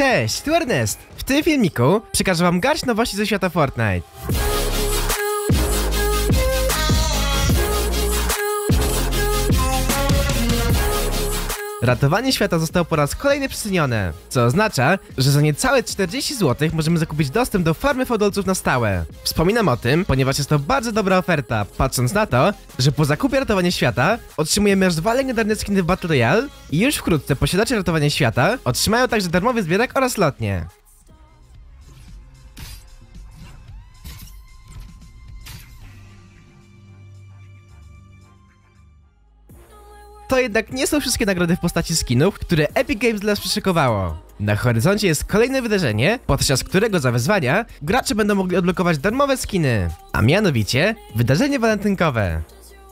Cześć, tu Ernest! W tym filmiku przekażę wam garść nowości ze świata Fortnite. Ratowanie świata zostało po raz kolejny przecenione, co oznacza, że za niecałe 40 zł możemy zakupić dostęp do farmy fodolców na stałe. Wspominam o tym, ponieważ jest to bardzo dobra oferta, patrząc na to, że po zakupie Ratowania Świata otrzymujemy aż dwa legendarne skiny w Battle Royale i już wkrótce posiadacze Ratowania Świata otrzymają także darmowy zbierak oraz lotnie. To jednak nie są wszystkie nagrody w postaci skinów, które Epic Games dla nas przyszykowało. Na horyzoncie jest kolejne wydarzenie, podczas którego za wezwania gracze będą mogli odblokować darmowe skiny, a mianowicie wydarzenie walentynkowe.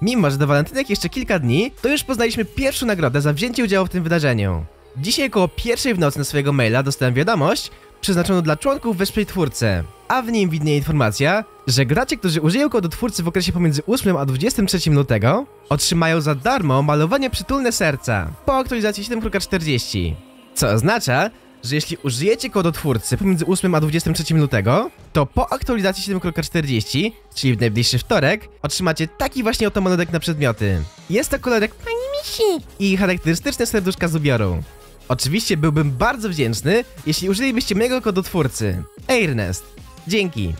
Mimo, że do walentynek jeszcze kilka dni, to już poznaliśmy pierwszą nagrodę za wzięcie udziału w tym wydarzeniu. Dzisiaj około pierwszej w nocy na swojego maila dostałem wiadomość, przeznaczoną dla członków Wesprey Twórcy, a w nim widnieje informacja, że gracze, którzy użyją kodu twórcy w okresie pomiędzy 8 a 23 lutego, otrzymają za darmo malowanie przytulne serca po aktualizacji 7.40. Co oznacza, że jeśli użyjecie kodu twórcy pomiędzy 8 a 23 lutego, to po aktualizacji 7.40, czyli w najbliższy wtorek, otrzymacie taki właśnie oto malodek na przedmioty. Jest to kolorek Pani i charakterystyczne serduszka z ubioru. Oczywiście byłbym bardzo wdzięczny, jeśli użylibyście mojego kodu twórcy. Ernest. Dzięki.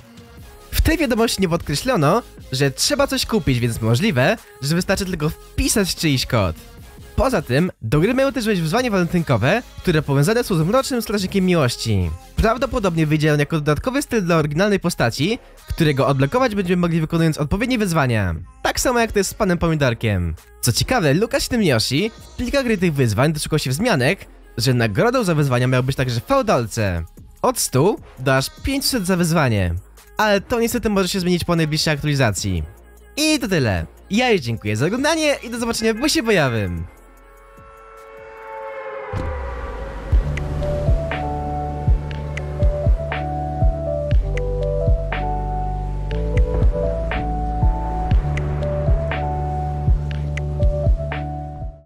W tej wiadomości nie podkreślono, że trzeba coś kupić, więc możliwe, że wystarczy tylko wpisać czyjś kod. Poza tym, do gry mają też wejść wyzwania walentynkowe, które powiązane są z mrocznym strażnikiem miłości. Prawdopodobnie wyjdzie on jako dodatkowy styl dla oryginalnej postaci, którego odblokować będziemy mogli wykonując odpowiednie wyzwania. Tak samo jak to jest z panem Pomidorkiem. Co ciekawe, Lukas 7 Yoshi w plikach gry tych wyzwań doszukał się wzmianek, że nagrodą za wyzwania miał być także feudalce. Od 100 do aż 500 za wyzwanie. Ale to niestety może się zmienić po najbliższej aktualizacji. I to tyle. Ja już dziękuję za oglądanie i do zobaczenia w busie bojowym.